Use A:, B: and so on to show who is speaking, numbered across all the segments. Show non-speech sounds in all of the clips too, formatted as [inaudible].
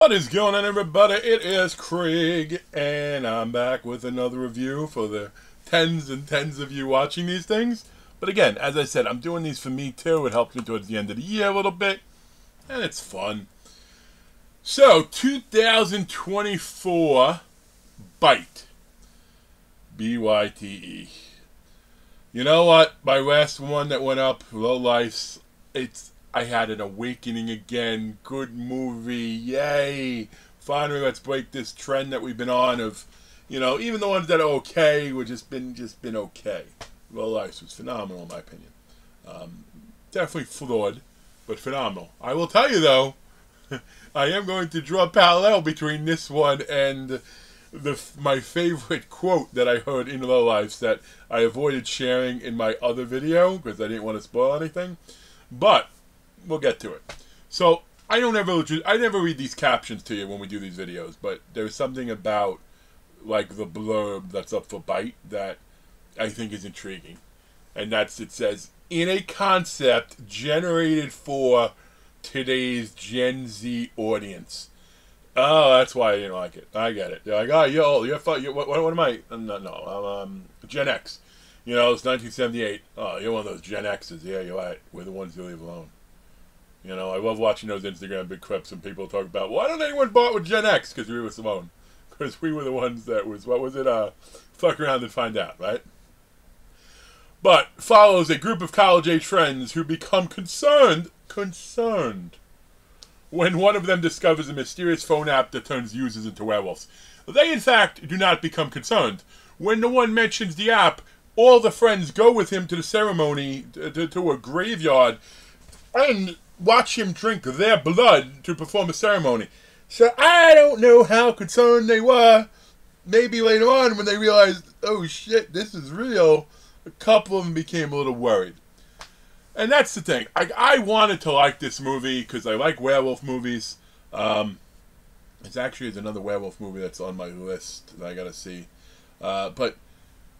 A: What is going on, everybody? It is Craig, and I'm back with another review for the tens and tens of you watching these things. But again, as I said, I'm doing these for me too. It helps me towards the end of the year a little bit, and it's fun. So, 2024 Byte. B Y T E. You know what? My last one that went up, Low Lifes, it's I had an awakening again. Good movie. Yay. Finally, let's break this trend that we've been on of, you know, even the ones that are okay, were just been just been okay. Low Lifes was phenomenal in my opinion. Um, definitely flawed, but phenomenal. I will tell you though, [laughs] I am going to draw a parallel between this one and the my favorite quote that I heard in Low Lifes that I avoided sharing in my other video because I didn't want to spoil anything. But we'll get to it. So I don't ever I never read these captions to you when we do these videos, but there's something about like the blurb that's up for Byte that I think is intriguing, and that's it says in a concept generated for today's Gen Z audience. Oh, that's why I didn't like it. I get it. They're like, oh, you're old. You're, you're what, what, am I? I'm not, no, I'm um, Gen X. You know, it's 1978. Oh, you're one of those Gen X's. Yeah, you're right. We're the ones you leave alone. You know, I love watching those Instagram big clips and people talk about why don't anyone bought with Gen X? Because we were Simone. Because we were the ones that was what was it? Uh, fuck around and find out, right? But follows a group of college age friends who become concerned, concerned, when one of them discovers a mysterious phone app that turns users into werewolves. They, in fact, do not become concerned. When the one mentions the app, all the friends go with him to the ceremony, to, to a graveyard, and watch him drink their blood to perform a ceremony. So I don't know how concerned they were. Maybe later on, when they realized, oh shit, this is real, a couple of them became a little worried. And that's the thing. I, I wanted to like this movie because I like werewolf movies. Um, it's actually another werewolf movie that's on my list that I gotta see. Uh, but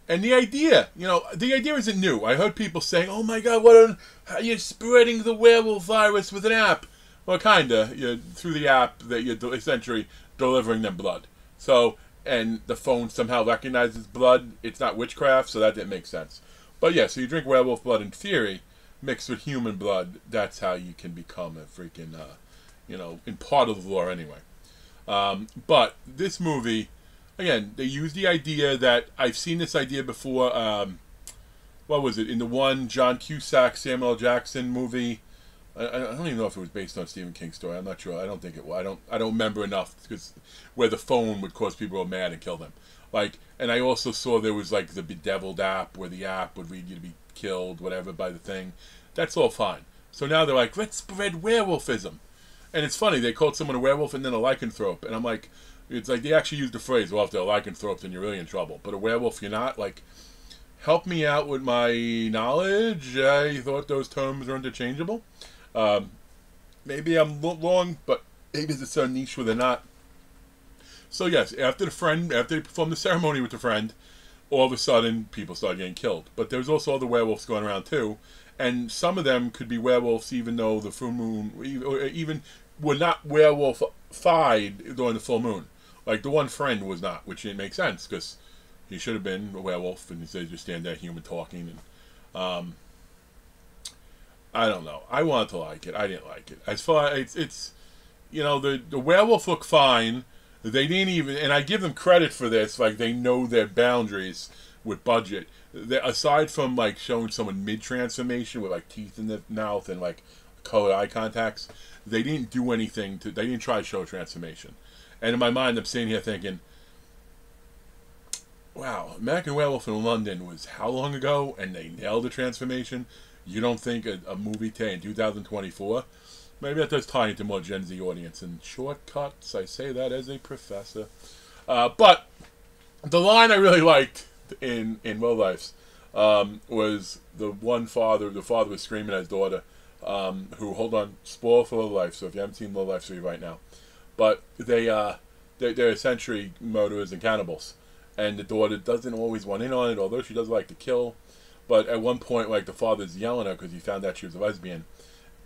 A: and the idea, you know, the idea isn't new. I heard people saying, "Oh my God, what are you spreading the werewolf virus with an app?" Well, kinda, you know, through the app that you're essentially delivering them blood. So, and the phone somehow recognizes blood. It's not witchcraft, so that didn't make sense. But yeah, so you drink werewolf blood in theory, mixed with human blood. That's how you can become a freaking, uh, you know, in part of the lore anyway. Um, but this movie again, they use the idea that I've seen this idea before. Um, what was it in the one John Cusack Samuel L. Jackson movie? I, I, don't even know if it was based on Stephen King's story. I'm not sure. I don't think it was. I don't. I don't remember enough because where the phone would cause people to go mad and kill them. Like, and I also saw there was like the bedeviled app where the app would read you to be killed, whatever, by the thing. That's all fine. So now they're like, let's spread werewolfism. And it's funny, they called someone a werewolf and then a lycanthrope. And I'm like, it's like they actually use the phrase, well, if they're lycanthropes, then you're really in trouble. But a werewolf, you're not. Like, help me out with my knowledge. I thought those terms were interchangeable. Um, maybe I'm wrong, but maybe it's so niche where they're not. So, yes, after the friend, after they performed the ceremony with the friend, all of a sudden people started getting killed. But there's also other werewolves going around too. And some of them could be werewolves even though the full moon, or even were not werewolfied during the full moon. Like the one friend was not, which didn't make sense because he should have been a werewolf, and instead just stand there human talking. And um, I don't know. I wanted to like it. I didn't like it. As far it's it's you know the the werewolf looked fine. They didn't even, and I give them credit for this. Like they know their boundaries with budget. They, aside from like showing someone mid transformation with like teeth in the mouth and like colored eye contacts, they didn't do anything to. They didn't try to show transformation. And in my mind, I'm sitting here thinking, wow, American Werewolf in London was how long ago? And they nailed the transformation. You don't think a, a movie today in 2024? Maybe that does tie into more Gen Z audience. And shortcuts, I say that as a professor. Uh, but the line I really liked in in Low Lifes um, was the one father. The father was screaming at his daughter, um, who hold on, spoil for Low Life. So if you haven't seen Low Life, see right now but they uh, they're, they're essentially murderers and cannibals. And the daughter doesn't always want in on it, although she does like to kill. But at one point, like the father's yelling at her because he found out she was a lesbian,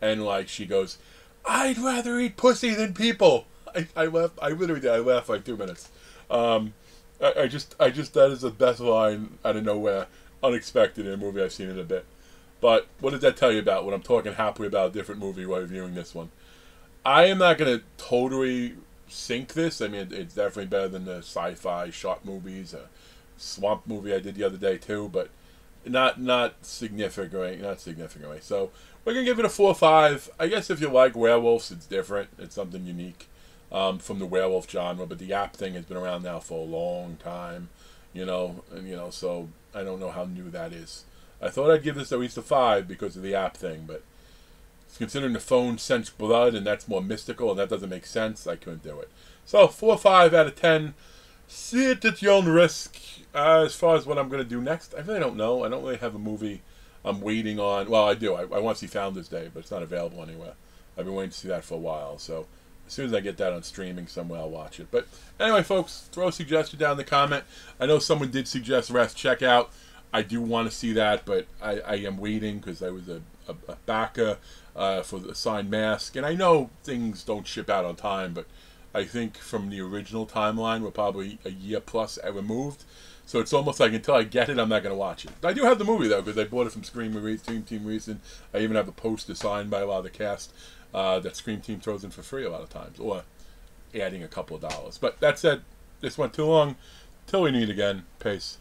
A: and like she goes, "I'd rather eat pussy than people." I, I laughed. I literally did. I laughed like two minutes. Um, I, I just, I just that is the best line out of nowhere, unexpected in a movie I've seen in a bit. But what does that tell you about when I'm talking happily about a different movie while reviewing this one? I am not going to totally sink this. I mean, it's definitely better than the sci-fi short movies, a swamp movie I did the other day too, but not not significantly, not significantly. So we're gonna give it a four or five. I guess if you like werewolves, it's different. It's something unique um, from the werewolf genre. But the app thing has been around now for a long time, you know, and you know, so I don't know how new that is. I thought I'd give this at least a five because of the app thing, but considering the phone sense blood and that's more mystical and that doesn't make sense, I couldn't do it. So four or five out of ten. See it at your own risk. Uh, as far as what I'm going to do next, I really don't know. I don't really have a movie I'm waiting on. Well, I do. I, I want to see Founders Day, but it's not available anywhere. I've been waiting to see that for a while. So as soon as I get that on streaming somewhere, I'll watch it. But anyway, folks, throw a suggestion down in the comment. I know someone did suggest Rest Checkout. I do want to see that, but I, I am waiting because I was a, a, a backer uh, for the signed mask. And I know things don't ship out on time, but I think from the original timeline, we're probably a year plus removed. So it's almost like until I get it, I'm not going to watch it. I do have the movie, though, because I bought it from Scream Team Team Recent. I even have a poster signed by a lot of the cast uh, that Scream Team throws in for free a lot of times, or adding a couple of dollars. But that said, this went too long. Till we meet again. Peace.